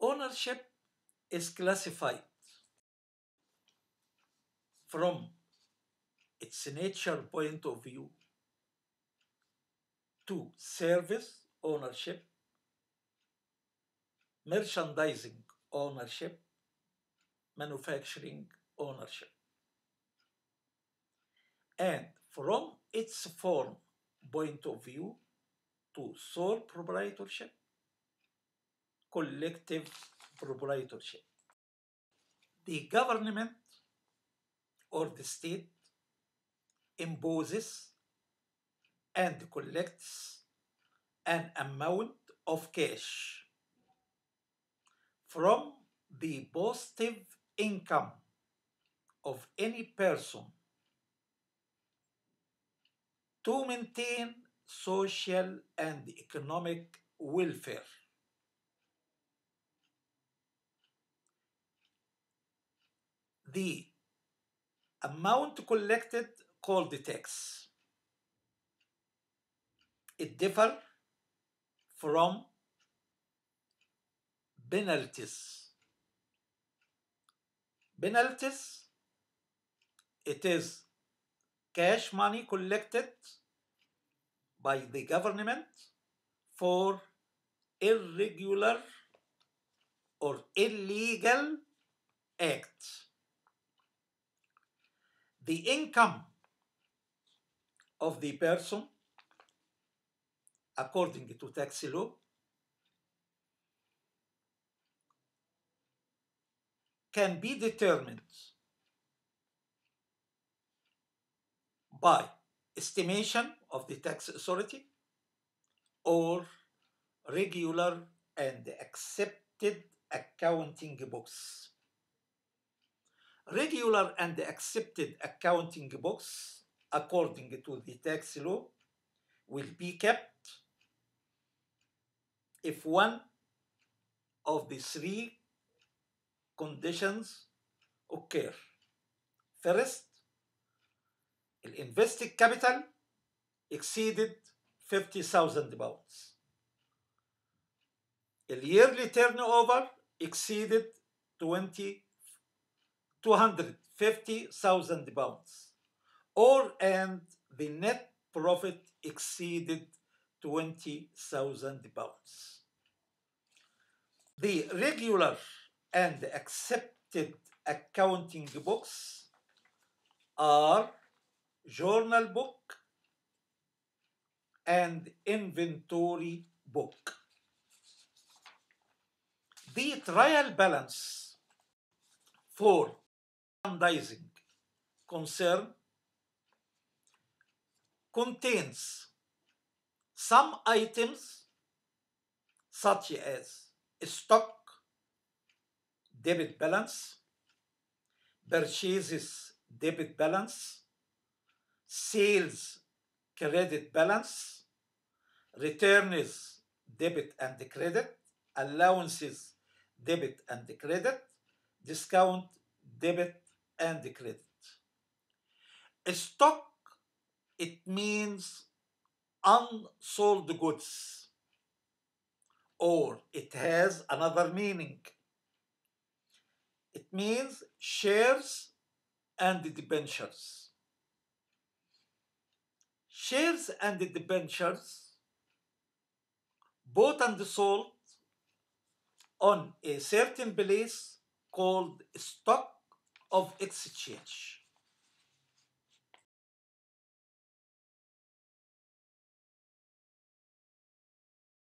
ownership is classified from its nature point of view to service ownership, merchandising ownership, manufacturing ownership. And from its form point of view to sole proprietorship, collective proprietorship. The government or the state imposes and collects an amount of cash from the positive income of any person to maintain social and economic welfare. The amount collected called the tax. It differs from penalties. Penalties, it is cash money collected by the government for irregular or illegal acts. The income of the person, according to tax law, can be determined by estimation of the tax authority or regular and accepted accounting books. Regular and accepted accounting books, according to the tax law, will be kept if one of the three conditions occur. First, the invested capital exceeded 50,000 pounds. The yearly turnover exceeded 20, 250,000 pounds, or and the net profit exceeded 20,000 pounds. The regular and accepted accounting books are journal book and inventory book. The trial balance for merchandising concern contains some items such as stock debit balance, purchases debit balance, sales credit balance, returns debit and credit, allowances debit and credit, discount debit and the credit. A stock, it means unsold goods, or it has another meaning. It means shares and debentures. Shares and debentures bought and sold on a certain place called stock of exchange.